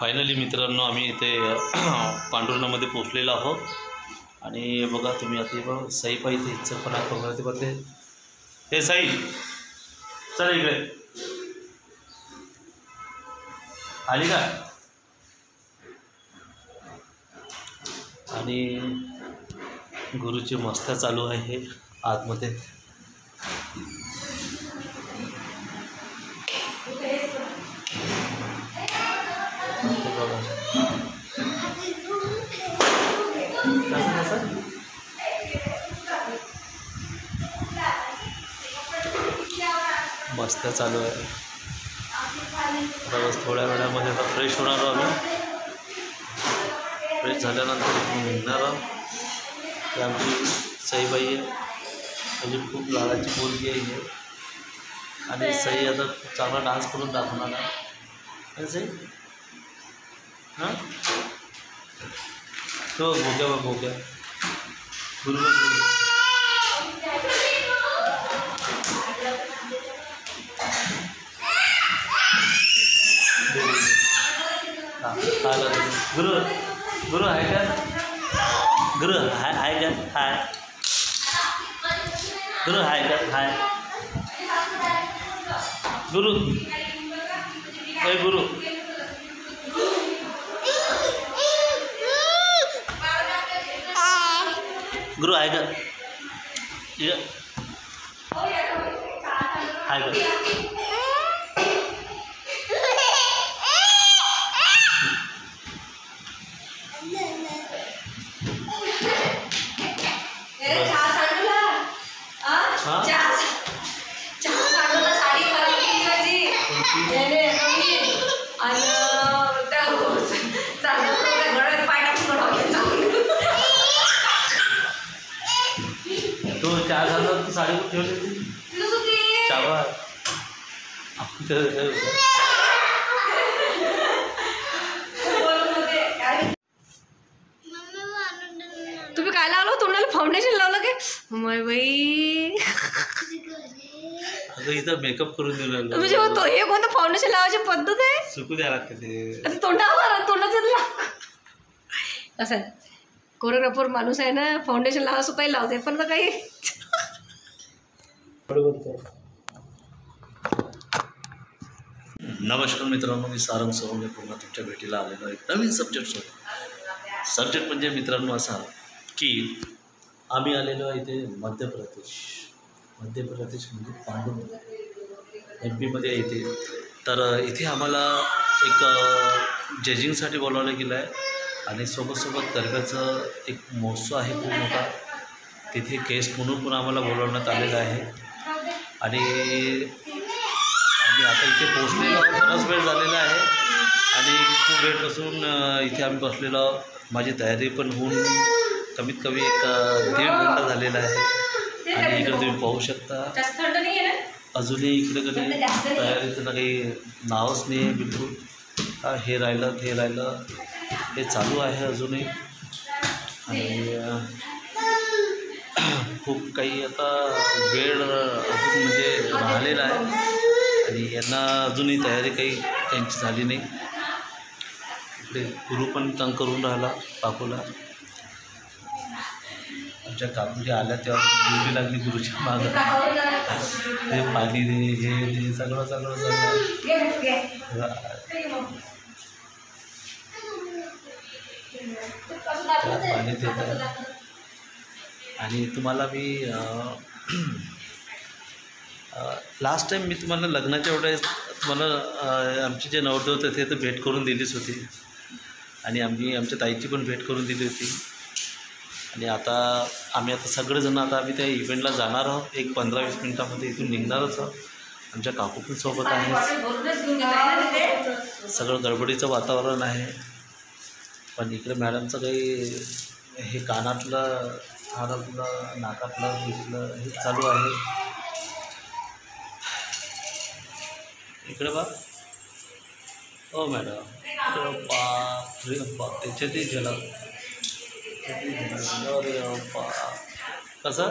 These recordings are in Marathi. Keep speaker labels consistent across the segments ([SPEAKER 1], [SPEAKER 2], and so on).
[SPEAKER 1] फायनली मित्रांनो आम्ही इथे पांडुरणामध्ये पोचलेलो आहोत. आणि बघा तुम्ही आता बघा साई पाहिजे इथे इच्छापणा करून ते बघते. हे साई चल इकडे. आली का? आणि गुरुची मस्त चालू आहे आतमध्ये. मस्त चालू आहे. आता बस थोड्या वेळामध्ये आता फ्रेश होणार आहोत आम्ही. फ्रेश झाल्यानंतर इथून निघणार आहोत. ही आमची सईबाई आहे. म्हणजे खूप लाडाची मुलगी आहे आणि सई आता चांगला डान्स करून दाखवणार आहे. सई? हां? तो हो, भोग्या बा भोग्या. गुरु बघ, गुरु. हां आलं गुरु. गुरु आहे का? गुरु हाय हाय का? हाय. गुरु हाय का? हाय. गुरु. ए गुरु. गुरु आहे का? हाय आहे का
[SPEAKER 2] अरे चहा सांडला आ?
[SPEAKER 1] हा?
[SPEAKER 2] चहा चहा सांडला साडी खराब केली माझी त्याने मी आणि त्या चाललं त्या गळ्यात पाय टाकून डोक्यात
[SPEAKER 1] तो झाला तू साडी कुठे ठेवली होती?
[SPEAKER 2] तुला सुकी
[SPEAKER 1] चहा आपण ते- ते-
[SPEAKER 2] बोलत होते काय तुम्ही काय लावलं तोंडाला माय बाई.
[SPEAKER 1] अगं इथं मेकअप करून देऊ लागलो.
[SPEAKER 2] म्हणजे तो हे कोणतं फाउंडेशन लावायची पद्धत आहे?
[SPEAKER 1] सुकू द्या लागते ते.
[SPEAKER 2] आता तोंडावर तोंडाचं लाव. असं. कोरिओग्राफर माणूस आहे ना फाउंडेशन लावा असं काही लावते पण आता काही
[SPEAKER 1] नमस्कार मित्रांनो मी सारंग सोहमे पुन्हा तुमच्या भेटीला आलेलो आहे. नवीन सब्जेक्ट सोबत सब्जेक्ट म्हणजे मित्रांनो असा की आम्ही आलेलो आहे इथे मध्य प्रदेश. मध्य प्रदेश म्हणजे पांडू एम पीमध्ये येते तर इथे आम्हाला एक जजिंगसाठी बोलावलं गेलं आहे आणि सोबतसोबत गरब्याचं एक महोत्सव आहे खूप मोठा. तिथे गेस्ट म्हणून पण आम्हाला बोलवण्यात आलेलं आहे. आणि आम्ही आता इथे पोचलेलो बराच वेळ झालेला आहे. आणि खूप वेळपासून बसून इथे आम्ही बसलेलो माझी तयारी पण होऊन कमीत कमी एक दीड घंटा झालेला आहे. आणि इकडे तुम्ही पाहू शकता. अजूनही इकडे कधी तयारीचं ना काही नावच नाही आहे बिलकुल. हा, हे राहिलं ते राहिलं. हे चालू आहे अजूनही. आणि खूप काही आता वेळ अजून म्हणजे राहिलेला आहे. आणि यांना अजूनही तयारी काही त्यांची झाली नाही. इकडे गुरु पण तंग करून राहिला काकूला आमच्या काकू आल्या तेव्हा ड्युटी लागली गुरुच्या मागं. ते पाणी दे हे दे सगळं सगळं सगळं. पाणी देत आणि तुम्हाला मी लास्ट टाईम मी तुम्हाला लग्नाच्या वेळेस तुम्हाला आमचे जे नवरदेव होते ते तर भेट करून दिलीच होती. आणि आम्ही आमच्या ताईची पण भेट करून दिली होती. आणि आता आम्ही आता सगळेजण आता आम्ही त्या इव्हेंटला जाणार आहोत. एक पंधरा वीस मिनटामध्ये इथून निघणारच आहोत. आमच्या काकू पण सोबत आहे सगळं गडबडीचं वातावरण आहे. पण इकडे मॅडमचं काही हे कानातलं हाडातलं नाकातलं दिसलं हे चालू आहे. इकडे बा हो मॅडम. इकडे बाप रे बाप. त्याच्यातही झलक. कसं?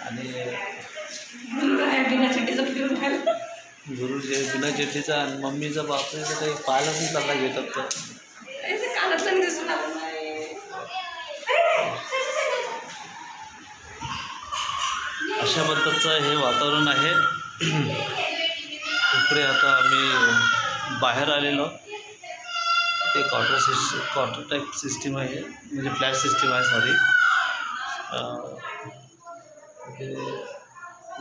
[SPEAKER 1] आणि गुरु जे बिना चड्डीचा आणि मम्मीचा बापरे तर काही पाहायला पण चालला घेतात तर
[SPEAKER 2] नाही नाही.
[SPEAKER 1] अशा पद्धतीचं हे वातावरण आहे. इकडे आता आम्ही बाहेर आलेलो. ते quarter system quarter type system आहे. म्हणजे फ्लॅट सिस्टीम आहे सॉरी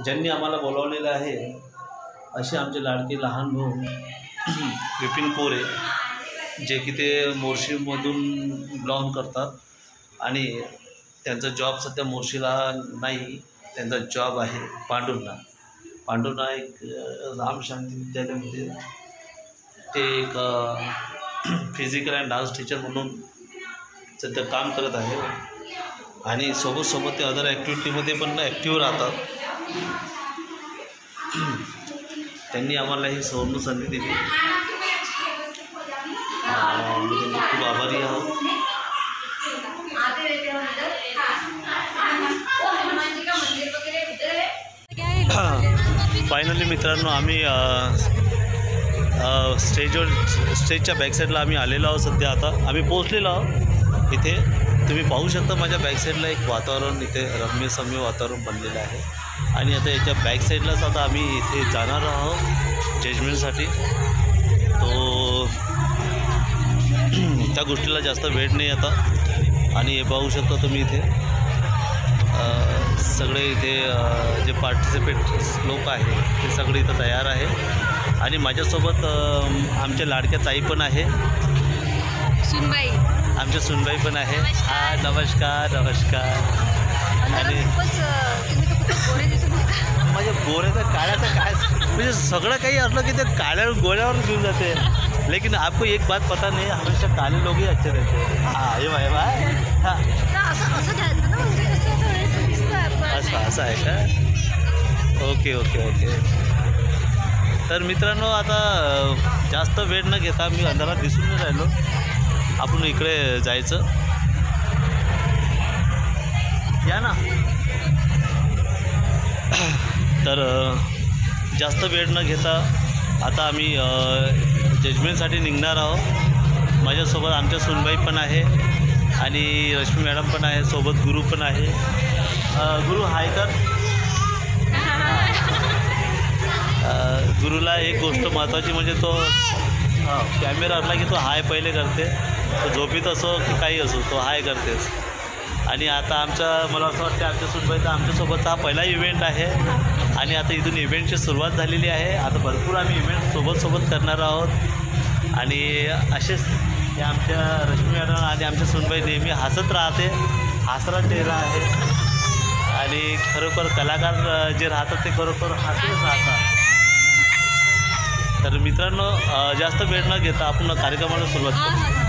[SPEAKER 1] ज्यांनी आम्हाला बोलावलेलं आहे असे आमचे लाडके लहान भाऊ विपिन कोरे जे की ते मोर्शीमधून बिलॉंग करतात. आणि त्यांचा जॉब सध्या मोर्शीला नाही त्यांचा जॉब आहे पांडुरला पांडुरला एक रामशांती शांती विद्यालयामध्ये ते एक फिजिकल अँड डान्स टीचर म्हणून सध्या काम करत आहे. आणि सोबत सोबत ते अदर ॲक्टिव्हिटीमध्ये पण ॲक्टिव्ह राहतात. त्यांनी आम्हाला ही सुवर्ण संधी दिली. त्यांचे खूप आभारी आहोत
[SPEAKER 2] हो. है
[SPEAKER 1] फायनली मित्रांनो आम्ही स्टेजवर स्टेजच्या बॅकसाईडला आम्ही आलेलो आहोत सध्या आता. आम्ही पोहोचलेलो आहोत इथे. तुम्ही पाहू शकता माझ्या बॅकसाईडला एक वातावरण इथे रम्यसम्य वातावरण बनलेलं आहे. आणि आता याच्या बॅकसाईडलाच आता आम्ही इथे जाणार आहोत जजमेंटसाठी तो त्या गोष्टीला जास्त वेळ नाही आता. आणि हे पाहू शकता तुम्ही इथे. सगळे इथे जे पार्टिसिपेट लोक आहेत ते सगळे इथं तयार आहे. आणि माझ्यासोबत आमच्या लाडक्या ताई पण आहे.
[SPEAKER 2] सुनबाई.
[SPEAKER 1] आमच्या सुनबाई पण आहे. हा नमस्कार. नमस्कार आणि
[SPEAKER 2] तर.
[SPEAKER 1] माझ्या गोऱ्याचं काळ्याचं काय म्हणजे सगळं काही असलं की ते काळ्या गोळ्यावर घेऊन जाते. लेकिन आपको एक बात पता नहीं हमेशा काले लोग ही अच्छे रहते. हैं हाँ ये भाई भाई हाँ.
[SPEAKER 2] तर असं असं घ्यायचं ना म्हणजे कसं
[SPEAKER 1] असं असं आहे का? Okay okay okay. तर मित्रांनो आता जास्त वेळ न घेता मी अंधारात दिसून नाही राहिलो. आपण इकडे जायचं. या ना. तर जास्त वेळ न घेता आता आम्ही जजमेंटसाठी निघणार आहोत. माझ्यासोबत आमच्या सुनबाई पण आहे आणि रश्मी मॅडम पण आहे सोबत गुरु पण आहे. गुरु हाय कर अ, गुरुला एक गोष्ट महत्त्वाची म्हणजे तो कॅमेरा असला की तो हाय पहिले करते. तो झोपीत असो की काही असो तो हाय करतेच. आणि आता आमचा मला असं वाटतं आमच्या सुनबाईचा आमच्यासोबतचा हा पहिला इव्हेंट आहे. आणि आता इथून इव्हेंटची सुरुवात झालेली आहे. आता भरपूर आम्ही इव्हेंट सोबत सोबत करणार आहोत. आणि असेच हे आमच्या रश्मी मॅडम आणि आमच्या सुनबाई नेहमी हसत राहते. हसरा चेहरा आहे. आणि खरोखर कलाकार जे राहतात ते खरोखर हसतच राहतात. तर मित्रांनो जास्त वेळ न घेता आपण कार्यक्रमाला सुरुवात करू.